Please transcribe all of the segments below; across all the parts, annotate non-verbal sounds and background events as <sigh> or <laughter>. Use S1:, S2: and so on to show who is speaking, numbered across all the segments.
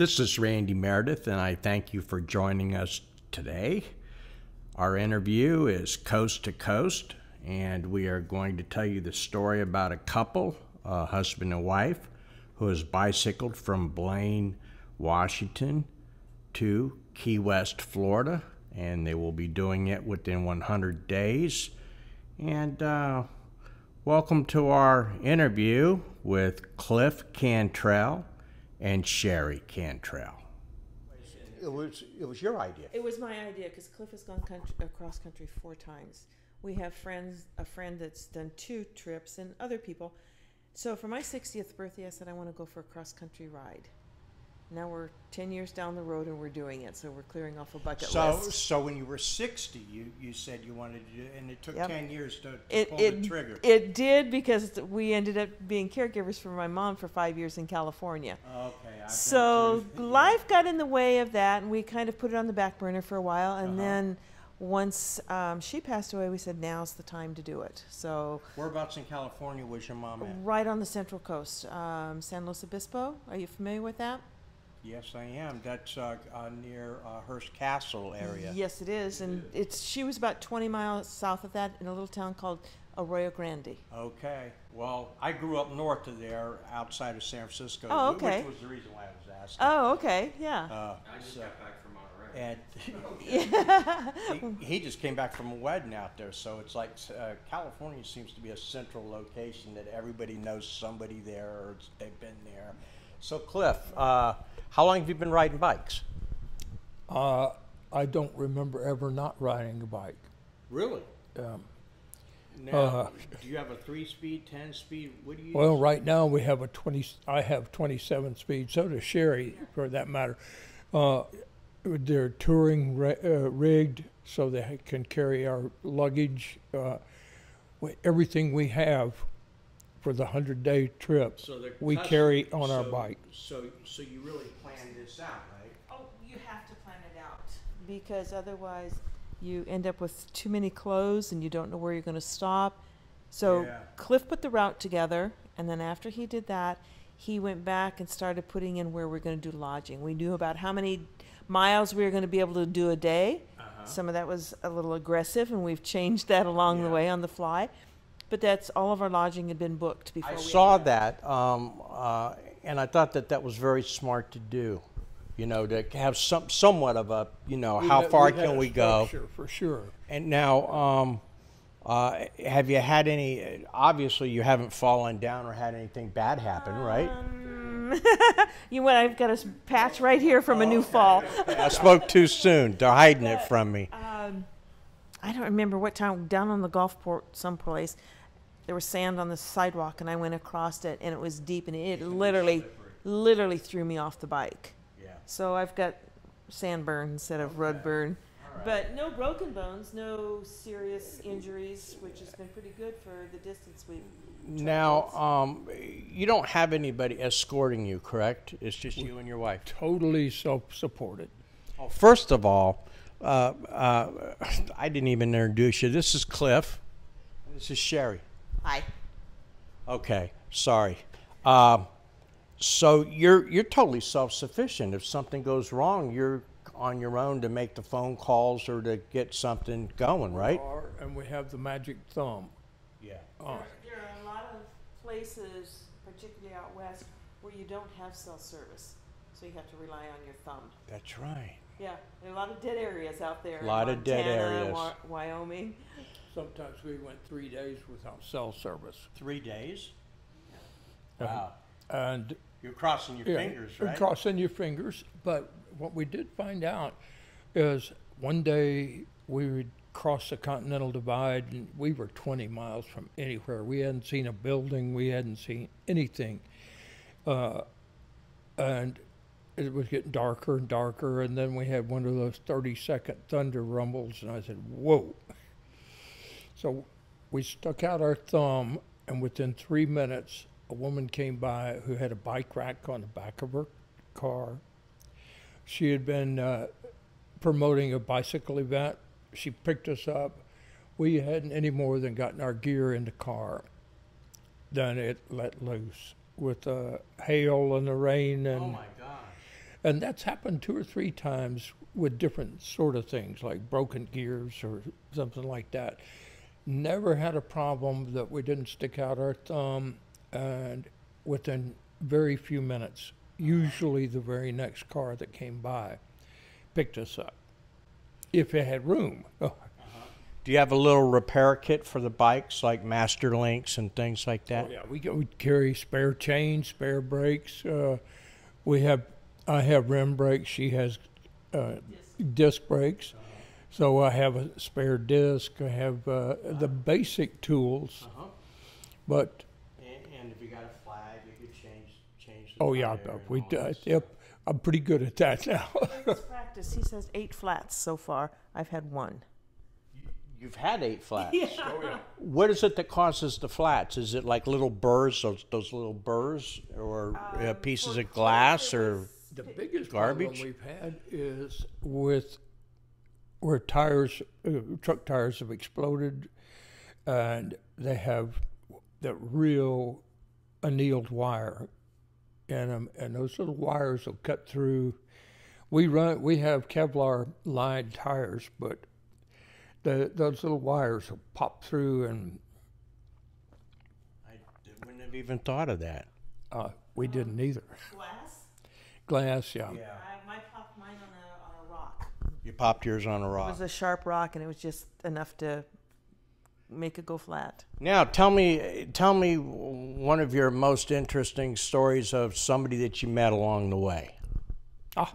S1: This is Randy Meredith, and I thank you for joining us today. Our interview is Coast to Coast, and we are going to tell you the story about a couple, a husband and wife, who has bicycled from Blaine, Washington to Key West, Florida, and they will be doing it within 100 days. And uh, welcome to our interview with Cliff Cantrell and Sherry Cantrell.
S2: It was, it was your idea.
S3: It was my idea because Cliff has gone country, across country four times. We have friends, a friend that's done two trips, and other people. So for my 60th birthday, I said I want to go for a cross country ride. Now we're 10 years down the road and we're doing it, so we're clearing off a bucket
S2: So,
S3: list.
S2: so when you were 60, you, you said you wanted to do it, and it took
S3: Yep.
S2: 10 years to, to
S3: It,
S2: pull
S3: it,
S2: the trigger.
S3: it did because we ended up being caregivers for my mom for five years in California.
S2: okay. I've
S3: So <laughs> life got in the way of that, and we kind of put it on the back burner for a while. And
S2: Uh-huh.
S3: then once um, she passed away, we said now's the time to do it. So
S2: Whereabouts in California was your mom at?
S3: right on the central coast, um, San Luis Obispo. Are you familiar with that?
S2: Yes, I am. That's uh, uh, near uh, Hearst Castle area.
S3: Yes, it is, and it's she was about 20 miles south of that in a little town called Arroyo Grande.
S2: Okay. Well, I grew up north of there, outside of San Francisco.
S3: Oh, okay.
S2: Which was the reason why I was asking.
S3: Oh, okay, yeah.
S2: Uh,
S4: I just
S2: so-
S4: got back from Monterey. <laughs>
S2: and <laughs> he, <laughs> he just came back from a wedding out there, so it's like uh, California seems to be a central location that everybody knows somebody there or they've been there. So, Cliff, uh, how long have you been riding bikes?
S5: Uh, I don't remember ever not riding a bike.
S2: Really?
S5: Um,
S2: Now,
S5: Uh,
S2: do you have a three-speed, ten-speed? What do you?
S5: well,
S2: use?
S5: right now we have a 20. I have 27 speed. So does Sherry, for that matter. Uh, they're touring ri- uh, rigged so they can carry our luggage, uh, everything we have for the hundred day trip.
S2: So
S5: we carry on our
S2: so-
S5: bike.
S2: So, so you really planned this out, right?
S3: Oh, you have to plan it out because otherwise you end up with too many clothes and you don't know where you're going to stop. So
S2: Yeah.
S3: Cliff put the route together, and then after he did that, he went back and started putting in where we're going to do lodging. We knew about how many miles we were going to be able to do a day.
S2: Uh-huh.
S3: Some of that was a little aggressive, and we've changed that along the way on the fly. But that's all of our lodging had been booked before
S2: I
S3: we
S2: saw
S3: ended
S2: that, um, uh, and I thought that that was very smart to do. You know, to have some somewhat of a, you know,
S5: We
S2: how
S5: had-
S2: far
S5: we
S2: can we go?
S5: structure, For sure.
S2: And now, um, uh, have you had any? Obviously, you haven't fallen down or had anything bad happen, right?
S3: Um, <laughs> you want? I've got a patch right here from a new fall.
S2: I spoke too soon. They're hiding it from me.
S3: Um, I don't remember what time. Down on the golf port, someplace, there was sand on the sidewalk, and I went across it, and it was deep, and it literally, literally threw me off the bike.
S2: Yeah.
S3: So I've got sand burn instead of road burn. But no broken bones, no serious injuries, which has been pretty good for the distance we've.
S2: Now, um, you don't have anybody escorting you, correct? It's just you and your wife.
S5: Totally self-supported.
S2: Well, first of all, uh, uh, I didn't even introduce you. This is Cliff. This is Sherry.
S3: Hi.
S2: Okay, sorry. Um, so you're you're totally self-sufficient. If something goes wrong, you're on your own to make the phone calls or to get something going, right?
S5: Are- And we have the magic thumb.
S2: Yeah.
S5: Uh,
S3: There are a lot of places, particularly out west, where you don't have cell service, so you have to rely on your thumb.
S2: That's right.
S3: Yeah, there are a lot of dead areas out there. in
S2: Lot of dead
S3: Montana,
S2: areas.
S3: Wa- Wyoming.
S5: Sometimes we went three days without cell service.
S2: Three days.
S5: Uh,
S2: Wow.
S5: And
S2: You're crossing your
S5: yeah,
S2: fingers,
S5: you're
S2: right?
S5: crossing your fingers. But what we did find out is one day we would cross the Continental Divide and we were 20 miles from anywhere. We hadn't seen a building, we hadn't seen anything. Uh, and it was getting darker and darker. And then we had one of those 30 second thunder rumbles. And I said, Whoa. So we stuck out our thumb, and within three minutes, a woman came by who had a bike rack on the back of her car. She had been uh, promoting a bicycle event. She picked us up. We hadn't any more than gotten our gear in the car. Then it let loose with the hail and the rain and
S2: Oh my God.
S5: and that's happened two or three times with different sort of things like broken gears or something like that. Never had a problem that we didn't stick out our thumb, and within very few minutes, usually the very next car that came by picked us up if it had room. <laughs>
S2: Do you have a little repair kit for the bikes, like master links and things like that?
S5: Oh, yeah, we, we carry spare chains, spare brakes. Uh, we have, I have rim brakes. She has uh, disc brakes. So I have a spare disc. I have uh, the basic tools.
S2: Uh-huh.
S5: But
S2: And, and if you got a flag, you could change change.
S5: oh yeah, we uh, yep. I'm pretty good at that now.
S3: Let's <laughs> practice. He says eight flats so far. I've had one.
S2: You've had eight flats. What is it that causes the flats? Is it like little burrs, those those little burrs, or uh, pieces of glass, or
S5: the biggest
S2: Garbage?
S5: problem we've had is with where tires, uh, truck tires have exploded, and they have that real annealed wire in them, and those little wires will cut through. We run, we have Kevlar lined tires, but the those little wires will pop through, and
S2: I wouldn't have even thought of that.
S5: uh, we didn't either.
S3: Glass?
S5: Glass, yeah.
S3: I, my popped mine on a, on a rock.
S2: You popped yours on a rock.
S3: It was a sharp rock, and it was just enough to make it go flat.
S2: Now, tell me, tell me one of your most interesting stories of somebody that you met along the way.
S5: Ah,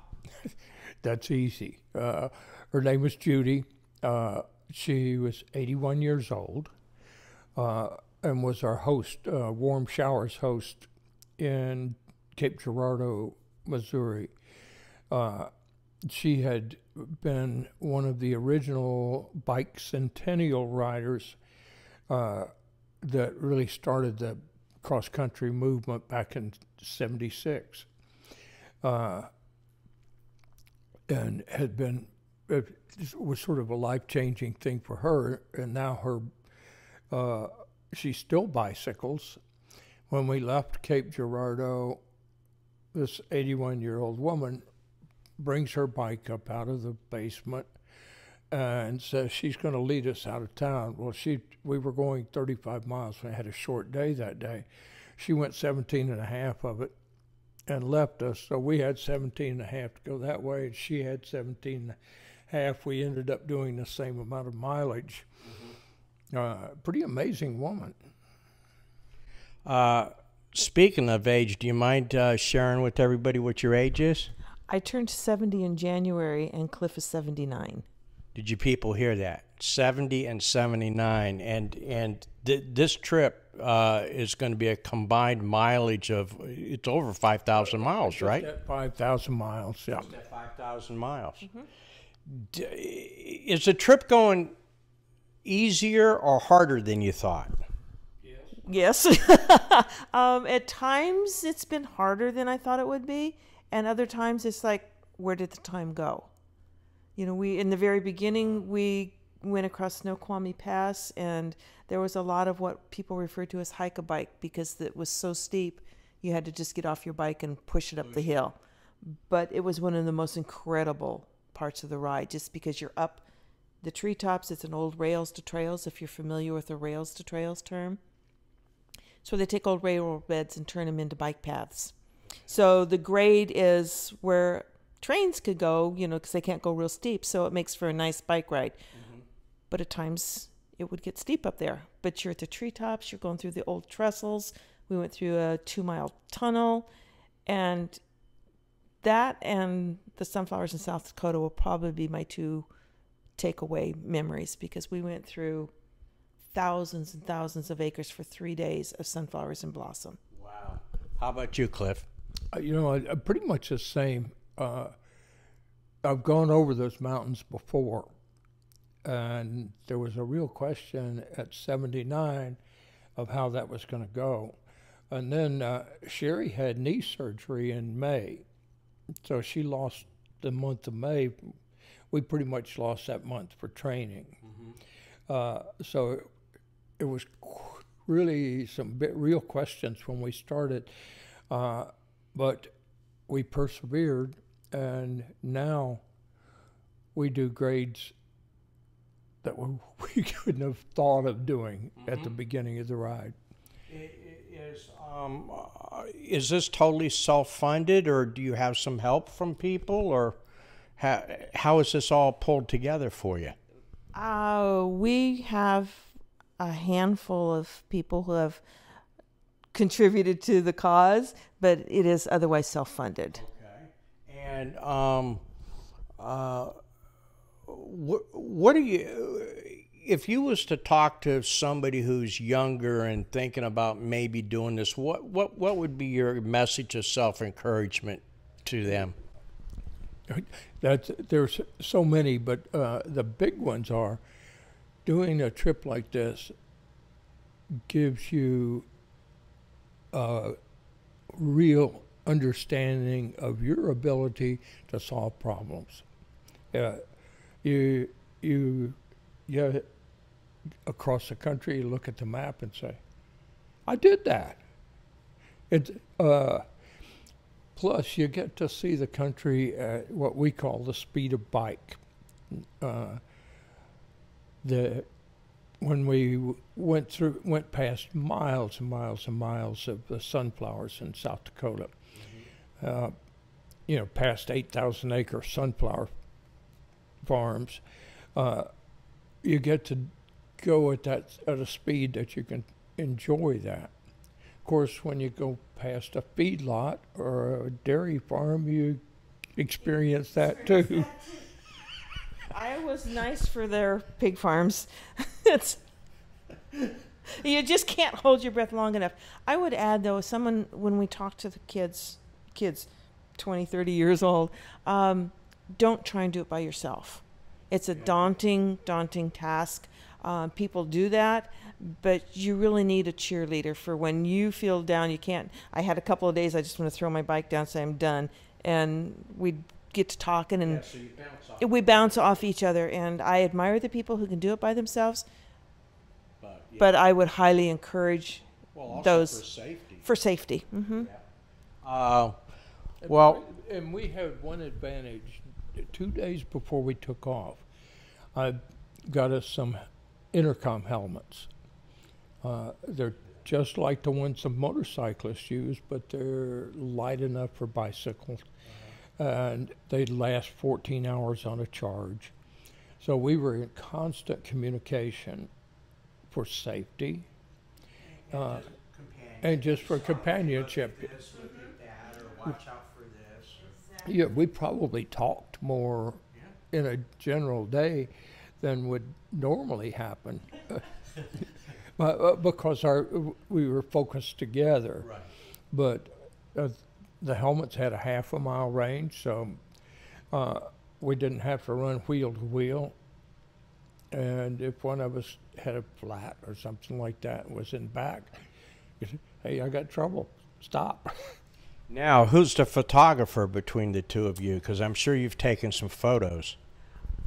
S5: <laughs> that's easy. Uh, her name was Judy. Uh, she was 81 years old uh, and was our host, uh, Warm Showers host in Cape Girardeau, Missouri. Uh, she had been one of the original Bikecentennial riders uh, that really started the cross country movement back in 76. Uh, and had been it was sort of a life changing thing for her. And now her uh, she still bicycles. When we left Cape Girardeau, this 81 year old woman brings her bike up out of the basement and says she's going to lead us out of town. Well, she we were going 35 miles. We had a short day that day. She went 17 and a half of it and left us. So we had 17 and a half to go that way, and she had 17 and a half. We ended up doing the same amount of mileage. Uh, pretty amazing woman.
S2: Uh, speaking of age, do you mind uh, sharing with everybody what your age is?
S3: I turned 70 in January, and Cliff is 79.
S2: Did you people hear that? 70 and 79. And, and th- this trip uh, is going to be a combined mileage of, it's over 5,000 miles, right?
S5: 5,000 miles, yeah.
S2: 5,000 miles. D- is the trip going easier or harder than you thought?
S3: Yes. <laughs> um, at times it's been harder than I thought it would be, and other times it's like, where did the time go? You know, we in the very beginning we went across Snoqualmie Pass, and there was a lot of what people refer to as hike a bike because it was so steep, you had to just get off your bike and push it up the hill. But it was one of the most incredible parts of the ride, just because you're up the treetops. It's an old rails to trails, if you're familiar with the rails to trails term. So they take old railroad beds and turn them into bike paths. So the grade is where trains could go, you know, because they can't go real steep. So it makes for a nice bike ride. Mm-hmm. But at times it would get steep up there. But you're at the treetops, you're going through the old trestles. We went through a two mile tunnel. And that and the sunflowers in South Dakota will probably be my two takeaway memories because we went through thousands and thousands of acres for three days of sunflowers in blossom.
S2: Wow. How about you, Cliff?
S5: Uh, you know, pretty much the same. Uh, I've gone over those mountains before, and there was a real question at 79 of how that was going to go. And then uh, Sherry had knee surgery in May, so she lost the month of May. We pretty much lost that month for training. Uh, so it was qu- really some bit real questions when we started, uh, but we persevered and now we do grades that we, <laughs> we couldn't have thought of doing at the beginning of the ride.
S2: I- i- Is, um, uh, is this totally self-funded, or do you have some help from people, or how, how is this all pulled together for you?
S3: Uh, we have a handful of people who have contributed to the cause, but it is otherwise self-funded.
S2: Okay. And um, uh, what what are you? If you was to talk to somebody who's younger and thinking about maybe doing this, what what what would be your message of self encouragement to them?
S5: That's there's so many, but uh, the big ones are doing a trip like this gives you a real understanding of your ability to solve problems. Uh, you you you across the country, you look at the map and say, "I did that." It uh, Plus, you get to see the country at what we call the speed of bike. Uh, the when we went through, went past miles and miles and miles of the sunflowers in South Dakota. Uh, you know, past eight thousand acre sunflower farms. Uh, you get to go at that at a speed that you can enjoy that. Of course, when you go past a feedlot or a dairy farm, you experience that too.
S3: Iowa's nice for their pig farms. <laughs> it's you just can't hold your breath long enough. I would add though, someone when we talk to the kids, kids 20, 30 years old, um, don't try and do it by yourself. It's a daunting, daunting task. Um, people do that, but you really need a cheerleader for when you feel down. You can't. I had a couple of days I just want to throw my bike down, say I'm done, and we'd get to talking and
S2: so you bounce off,
S3: we bounce off each other and i admire the people who can do it by themselves
S2: but, yeah.
S3: but i would highly encourage
S2: well, also
S3: those-
S2: for safety.
S3: for safety hmm
S2: Uh, well,
S5: and we had one advantage. Two days before we took off, I got us some intercom helmets. Uh, they're just like the ones the motorcyclists use, but they're light enough for bicycles, and they'd last 14 hours on a charge. So we were in constant communication for safety. Uh, and just for companionship.
S2: This, look at that, or watch out for this.
S5: Yeah, we probably talked more in a general day than would normally happen, <laughs> uh, uh, because our we were focused together.
S2: Right.
S5: But uh, the helmets had a half a mile range, so uh, we didn't have to run wheel to wheel. And if one of us had a flat or something like that and was in back, you say, hey, I got trouble. Stop. <laughs>
S2: Now, who's the photographer between the two of you? Because I'm sure you've taken some photos.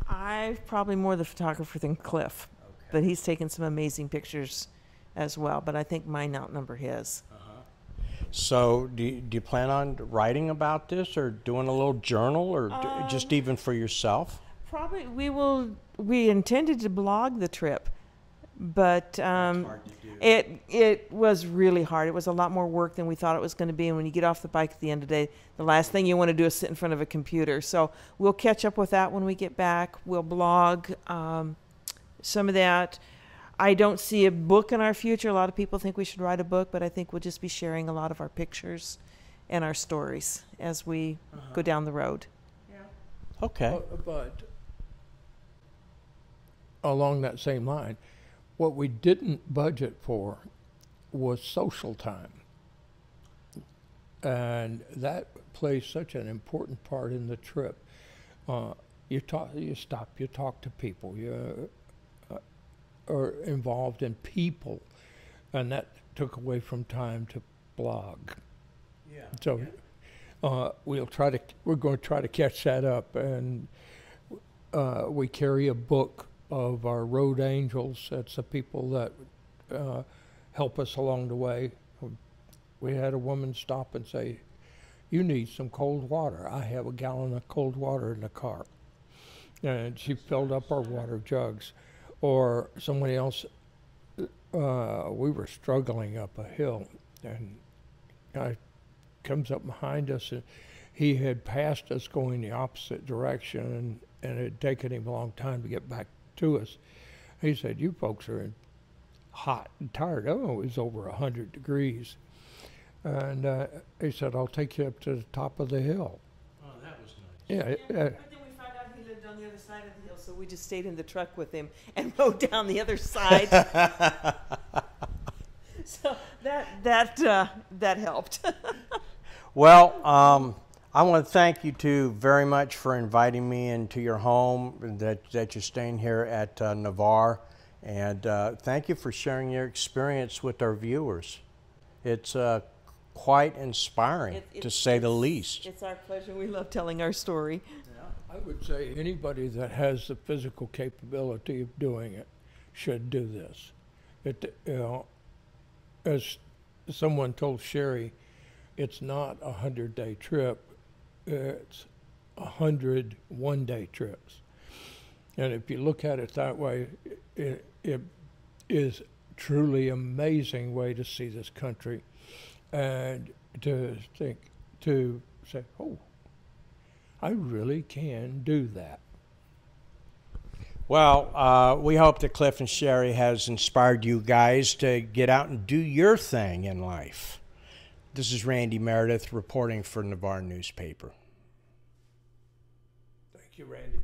S3: i'm probably more the photographer than cliff but he's taken some amazing pictures as well but i think mine outnumber his
S2: So, do you, do you plan on writing about this, or doing a little journal, or d- just even for yourself?
S3: probably we will we intended to blog the trip but um, it it was really hard. It was a lot more work than we thought it was going to be. And when you get off the bike at the end of the day, the last thing you want to do is sit in front of a computer. So we'll catch up with that when we get back. We'll blog um, some of that. I don't see a book in our future. A lot of people think we should write a book, but I think we'll just be sharing a lot of our pictures and our stories as we go down the road. Yeah.
S2: Okay.
S5: Uh, But along that same line, what we didn't budget for was social time. And that plays such an important part in the trip. Uh, you talk, you stop, you talk to people, you uh, are involved in people, and that took away from time to blog.
S2: Yeah.
S5: So uh, we'll try to we're going to try to catch that up, and uh, we carry a book of our road angels. That's the people that uh, help us along the way. We had a woman stop and say, You need some cold water. I have a gallon of cold water in the car. And she filled up our water jugs. Or somebody else, uh, we were struggling up a hill, and guy comes up behind us, and he had passed us going the opposite direction, and, and it had taken him a long time to get back to us. He said, "You folks are hot and tired." Oh, it was over a hundred degrees, and uh, he said, "I'll take you up to the top of the hill."
S1: Oh, that was nice.
S5: Yeah,
S3: Yeah,
S5: uh,
S3: but then we found out he lived on the other side of the hill, so we just stayed in the truck with him <laughs> and rode down the other side. <laughs> so that that uh, that helped. <laughs>
S2: Well, um, I want to thank you two very much for inviting me into your home, that, that you're staying here at uh, Navarre. And uh, thank you for sharing your experience with our viewers. It's uh, quite inspiring,
S3: It- it-
S2: to say the least.
S3: It's our pleasure. We love telling our story.
S5: I would say anybody that has the physical capability of doing it should do this. It, you know, as someone told Sherry, it's not a hundred day trip, it's a hundred one day trips. And if you look at it that way, it, it is truly amazing way to see this country and to think, to say, oh, I really can do that.
S2: Well, uh, we hope that Cliff and Sherry has inspired you guys to get out and do your thing in life. This is Randy Meredith reporting for Navarre Newspaper.
S5: Thank you, Randy.